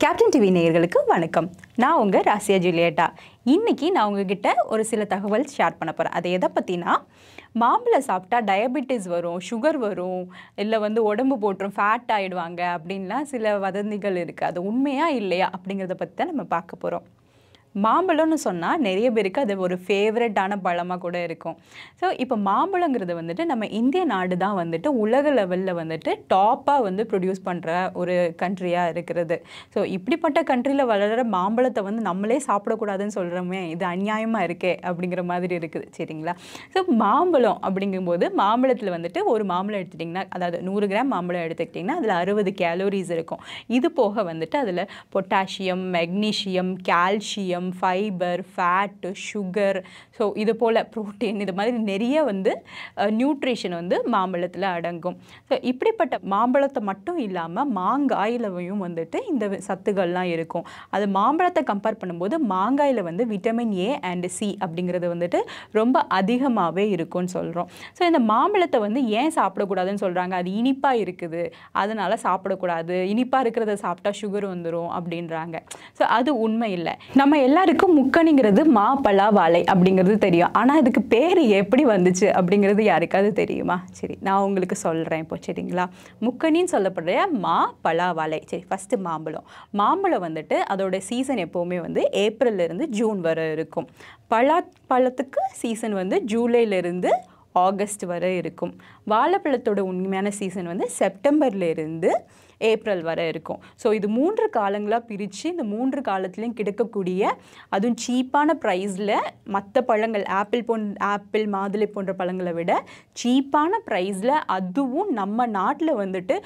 Captain TV நேயர்களுக்கு வணக்கம். நான் உங்கள் ராசியா ஜூலியட்டா. இன்றைக்கி நான் உங்ககிட்ட ஒரு சில தகவல் ஷேர் பண்ண போகிறேன் அது எதை பற்றினா மாம்பழம் சாப்பிட்டா டயபெட்டிஸ் வரும் சுகர் வரும் இல்லை வந்து உடம்பு போட்டுரும் ஃபேட் ஆகிடுவாங்க அப்படின்லாம் சில வதந்திகள் இருக்குது அது உண்மையா இல்லையா அப்படிங்கிறத பற்றி தான் நம்ம பார்க்க போகிறோம் மாம்பழம்னு சொன்னால் நிறைய பேருக்கு அது ஒரு ஃபேவரட்டான பழமாக கூட இருக்கும். ஸோ இப்போ மாம்பழங்கிறது வந்துட்டு நம்ம இந்திய நாடு தான் வந்துட்டு உலக லெவலில் வந்துட்டு டாப்பாக வந்து ப்ரொடியூஸ் பண்ணுற ஒரு கண்ட்ரியாக இருக்கிறது. ஸோ இப்படிப்பட்ட கண்ட்ரியில் வளர்கிற மாம்பழத்தை வந்து நம்மளே சாப்பிடக்கூடாதுன்னு சொல்கிறோமே இது அநியாயமாக இருக்கே அப்படிங்கிற மாதிரி இருக்குது. சரிங்களா? ஸோ மாம்பழம் அப்படிங்கும்போது மாம்பழத்தில் வந்துட்டு ஒரு மாம்பழம் எடுத்துட்டிங்கன்னா அதாவது நூறு கிராம் மாம்பழம் எடுத்துக்கிட்டிங்கன்னா அதில் அறுபது கேலோரிஸ் இருக்கும். இது போக வந்துட்டு அதில் potassium magnesium calcium fibre fat sugar so இது போல் ப்ரோட்டீன் இது மாதிரி நிறைய வந்து நியூட்ரிஷன் வந்து மாம்பழத்தில் அடங்கும். ஸோ இப்படிப்பட்ட மாம்பழத்தை மட்டும் இல்லாமல் மாங்காயிலவையும் வந்துட்டு இந்த சத்துக்கள்லாம் இருக்கும். அது மாம்பழத்தை கம்பேர் பண்ணும்போது மாங்காயில் வந்து விட்டமின் ஏ அண்ட் சி அப்படிங்கிறது வந்துட்டு ரொம்ப அதிகமாகவே இருக்கும்னு சொல்கிறோம் ஸோ இந்த மாம்பழத்தை வந்து ஏன் சாப்பிடக்கூடாதுன்னு சொல்கிறாங்க அது இனிப்பாக இருக்குது. அதனால் சாப்பிடக்கூடாது. இனிப்பாக இருக்கிறத சாப்பிட்டா சுகர் வந்துடும் அப்படின்றாங்க. ஸோ அது உண்மை இல்லை. நம்ம எல்லாருக்கும் முக்கணிங்கிறது மா பலா வாழை அப்படிங்கிறது தெரியும். ஆனால் இதுக்கு பேர் எப்படி வந்துச்சு அப்படிங்கிறது யாருக்காவது தெரியுமா? சரி நான் உங்களுக்கு சொல்கிறேன் இப்போ சரிங்களா? முக்கணின்னு சொல்லப்படுற மா பலா வாழை சரி ஃபஸ்ட்டு மாம்பழம். மாம்பழம் வந்துட்டு அதோட சீசன் எப்போவுமே வந்து ஏப்ரல்லேருந்து ஜூன் வரை இருக்கும். பலா பழத்துக்கு சீசன் வந்து ஜூலைலேருந்து ஆகஸ்ட் வரை இருக்கும். வாழைப்பழத்தோட உண்மையான சீசன் வந்து செப்டம்பர்லேருந்து ஏப்ரல் வரை இருக்கும். ஸோ இது மூன்று காலங்களாக பிரித்து இந்த மூன்று காலத்துலேயும் கிடைக்கக்கூடிய அதுவும் சீப்பான ப்ரைஸில் மற்ற பழங்கள் ஆப்பிள் போன் ஆப்பிள் மாதுளை போன்ற பழங்களை விட சீப்பான ப்ரைஸில் அதுவும் நம்ம நாட்டில் வந்துட்டு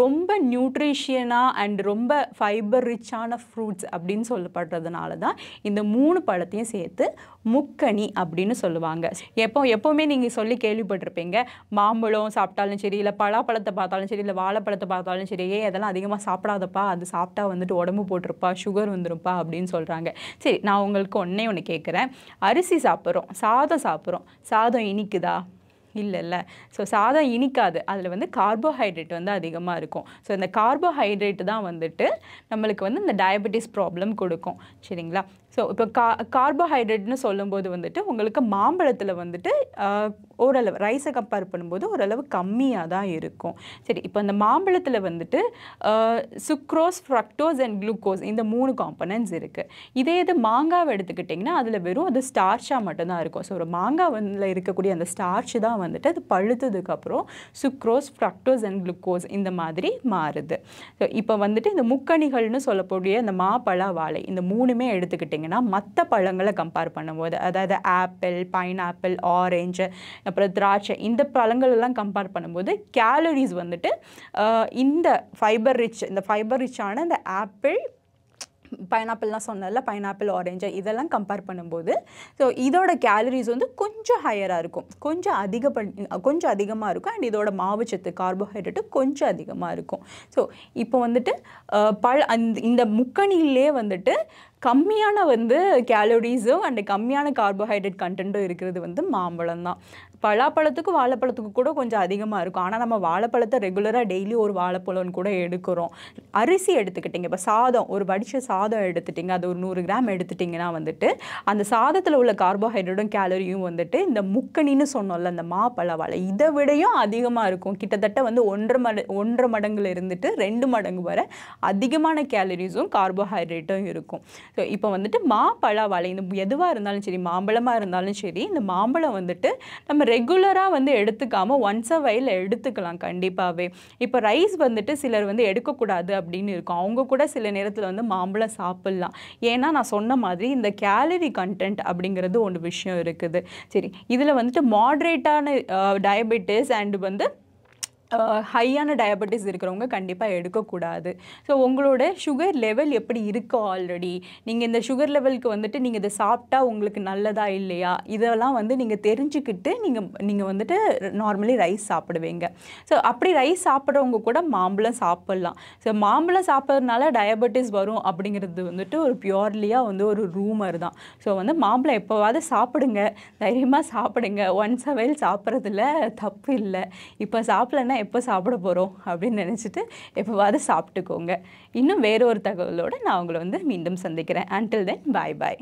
ரொம்ப நியூட்ரிஷியனாக அண்ட் ரொம்ப ஃபைபர் ரிச்சான ஃப்ரூட்ஸ் அப்படின்னு சொல்லப்படுறதுனால தான் இந்த மூணு பழத்தையும் சேர்த்து முக்கணி அப்படின்னு சொல்லுவாங்க. எப்போ எப்போவுமே நீங்கள் சொல்லி கேள்விப்பட்டிருப்பீங்க மாம்பழம் சாப்பிட்டாலும் சரி இல்லை பலாப்பழத்தை பார்த்தாலும் சரி இல்லை வாழைப்பழத்தை பார்த்தாலும் சரி ஏ அதெல்லாம் அதிகமாக சாப்பிடாதப்பா அது சாப்பிட்டா வந்துட்டு உடம்பு போட்டிருப்பா சுகர் வந்துருப்பா அப்படின்னு சொல்கிறாங்க சரி நான் உங்களுக்கு ஒன்றே ஒன்று கேட்குறேன் அரிசி சாப்பிட்றோம் சாதம் சாப்பிட்றோம். சாதம் இனிக்குதா? இல்லைல்ல. ஸோ சாதம் இனிக்காது. அதில் வந்து கார்போஹைட்ரேட் வந்து அதிகமாக இருக்கும். ஸோ இந்த கார்போஹைட்ரேட் தான் வந்துட்டு நம்மளுக்கு வந்து இந்த டயபெட்டிஸ் ப்ராப்ளம் கொடுக்கும். சரிங்களா? ஸோ இப்போ கா கார்போஹைட்ரேட்னு சொல்லும்போது வந்துட்டு உங்களுக்கு மாம்பழத்தில் வந்துட்டு ஓரளவு ரைஸை கம்பேர் பண்ணும்போது ஓரளவு கம்மியாக தான் இருக்கும். சரி இப்போ இந்த மாம்பழத்தில் வந்துட்டு சுக்ரோஸ் ஃப்ரக்டோஸ் அண்ட் குளுக்கோஸ் இந்த மூணு காம்பனன்ட்ஸ் இருக்குது இதே இது மாங்காவை எடுத்துக்கிட்டிங்கன்னா அதில் வெறும் அது ஸ்டார்ச்சாக மட்டும்தான் இருக்கும். ஸோ ஒரு மாங்காய் வந்து இருக்கக்கூடிய அந்த ஸ்டார்ச் தான் வந்துட்டு அது பழுத்ததுக்கப்புறம் சுக்ரோஸ் ஃப்ரக்டோஸ் அண்ட் குளுக்கோஸ் இந்த மாதிரி மாறுது. ஸோ இப்போ வந்துட்டு இந்த முக்கணிகள்னு சொல்லக்கூடிய இந்த மாப்பழ வாழை இந்த மூணுமே எடுத்துக்கிட்டிங்கன்னா மற்ற பழங்களை கம்பேர் பண்ணும்போது அதாவது ஆப்பிள் பைனாப்பிள் ஆரஞ்சு அப்புறம் திராட்சை இந்த பழங்கள் எல்லாம் கம்பேர் பண்ணும்போது கேலரிஸ் வந்துட்டு இந்த ஃபைபர் ரிச் இந்த ஃபைபர் ரிச்சான இந்த ஆப்பிள் பைனாப்பிள்லாம் சொன்னதில்ல பைனாப்பிள் ஆரஞ்சு இதெல்லாம் கம்பேர் பண்ணும்போது ஸோ இதோட கேலரிஸ் வந்து கொஞ்சம் ஹையராக இருக்கும். கொஞ்சம் அதிக கொஞ்சம் அதிகமாக இருக்கும். அண்ட் இதோட மாவுச்சத்து கார்போஹைட்ரேட்டு கொஞ்சம் அதிகமாக இருக்கும். ஸோ இப்போ வந்துட்டு பழ அந்த இந்த முக்கணியிலே வந்துட்டு கம்மியான வந்து கேலரிஸும் அண்ட் கம்மியான கார்போஹைட்ரேட் கண்டென்ட்டும் இருக்கிறது வந்து மாம்பழம் தான் பலாப்பழத்துக்கும் வாழைப்பழத்துக்கும் கூட கொஞ்சம் அதிகமாக இருக்கும். ஆனால் நம்ம வாழைப்பழத்தை ரெகுலராக டெய்லி ஒரு வாழைப்பழம்னு கூட எடுக்கிறோம். அரிசி எடுத்துக்கிட்டிங்க. இப்போ சாதம் ஒரு வடிச்ச சாதம் எடுத்துட்டிங்க. அது ஒரு நூறு கிராம் எடுத்துட்டிங்கன்னா வந்துட்டு அந்த சாதத்தில் உள்ள கார்போஹைட்ரேட்டும் கேலரியும் வந்துட்டு இந்த முக்கணின்னு சொன்னோம்ல அந்த மாப்பழ வாழை இதை விடையும் அதிகமாக இருக்கும். கிட்டத்தட்ட வந்து ஒன்றரை மட ஒன்றரை மடங்குல இருந்துட்டு ரெண்டு மடங்கு வரை அதிகமான கேலரிஸும் கார்போஹைட்ரேட்டும் இருக்கும். ஸோ இப்போ வந்துட்டு மாப்பழ வாழை இந்த எதுவாக இருந்தாலும் சரி மாம்பழமாக இருந்தாலும் சரி இந்த மாம்பழம் வந்துட்டு நம்ம ரெகுலராக வந்து எடுத்துக்காமல் ஒன்ஸ் அ வயலில் எடுத்துக்கலாம் கண்டிப்பாகவே இப்போ ரைஸ் வந்துட்டு சிலர் வந்து எடுக்கக்கூடாது அப்படின்னு இருக்கும். அவங்க கூட சில நேரத்தில் வந்து மாம்பழம் சாப்பிட்லாம். ஏன்னா நான் சொன்ன மாதிரி இந்த கேலரி கண்டென்ட் அப்படிங்கிறது ஒன்று விஷயம் இருக்குது. சரி இதில் வந்துட்டு மாட்ரேட்டான டயபெட்டிஸ் அண்டு வந்து ஹையான டயபெட்டிஸ் இருக்கிறவங்க கண்டிப்பாக எடுக்கக்கூடாது. ஸோ உங்களோட சுகர் லெவல் எப்படி இருக்கோ ஆல்ரெடி நீங்கள் இந்த சுகர் லெவலுக்கு வந்துட்டு நீங்கள் இதை சாப்பிட்டா உங்களுக்கு நல்லதா இல்லையா? இதெல்லாம் வந்து நீங்கள் தெரிஞ்சுக்கிட்டு நீங்கள் நீங்கள் வந்துட்டு நார்மலி ரைஸ் சாப்பிடுவீங்க. ஸோ அப்படி ரைஸ் சாப்பிட்றவங்க கூட மாம்பழம் சாப்பிட்லாம். ஸோ மாம்பழம் சாப்பிட்றதுனால டயபெட்டிஸ் வரும் அப்படிங்கிறது வந்துட்டு ஒரு பியூர்லியாக வந்து ஒரு ரூமர் தான். ஸோ வந்து மாம்பழம் எப்போவாவது சாப்பிடுங்க. தைரியமாக சாப்பிடுங்க. ஒன்ஸ் அவைல் சாப்பிட்றதுல தப்பு இல்லை. இப்போ சாப்பிட்லன்னா தான் எப்போ சாப்பிட போகிறோம் அப்படின்னு நினச்சிட்டு எப்போவாவது சாப்பிட்டுக்கோங்க. இன்னும் வேறு ஒரு தகவலோடு நான் உங்களை வந்து மீண்டும் சந்திக்கிறேன். அன்டில் தென் பாய் பாய்